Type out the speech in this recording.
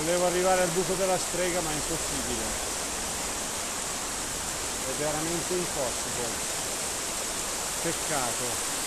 Volevo arrivare al buco della strega ma è impossibile. È veramente impossibile. Peccato.